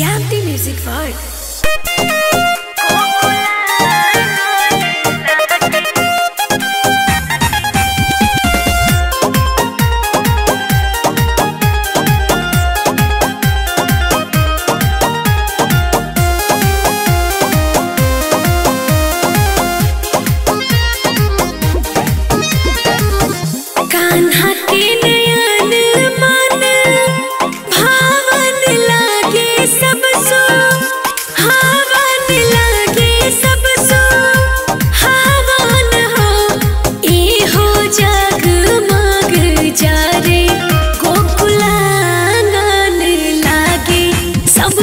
Captain Music World.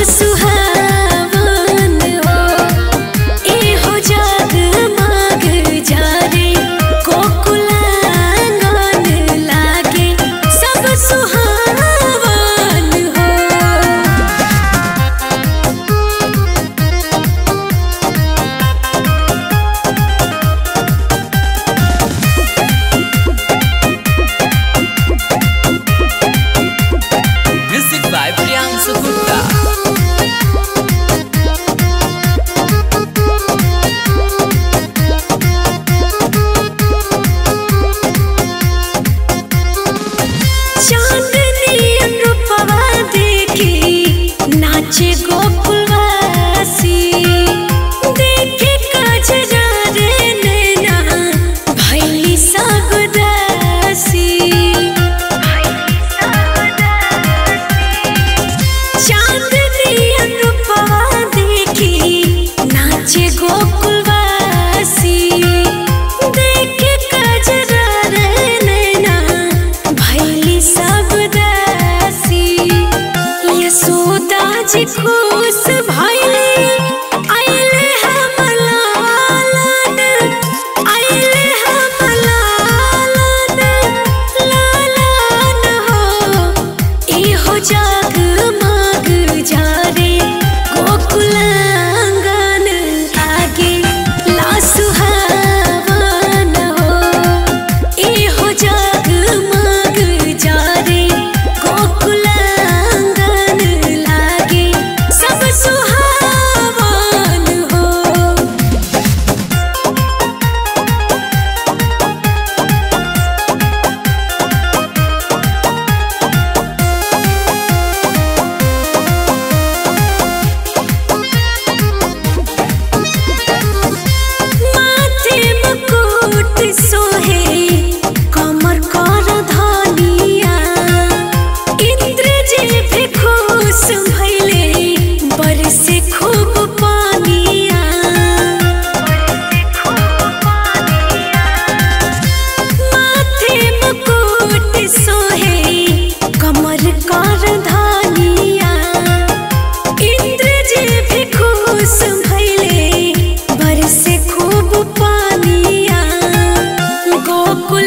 सब गोकुल उस भाई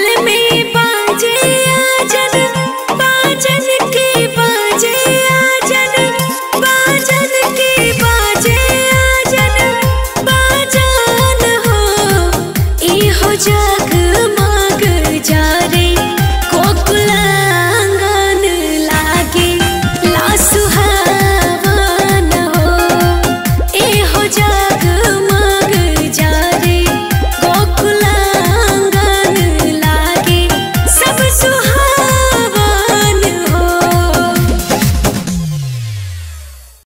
Let me.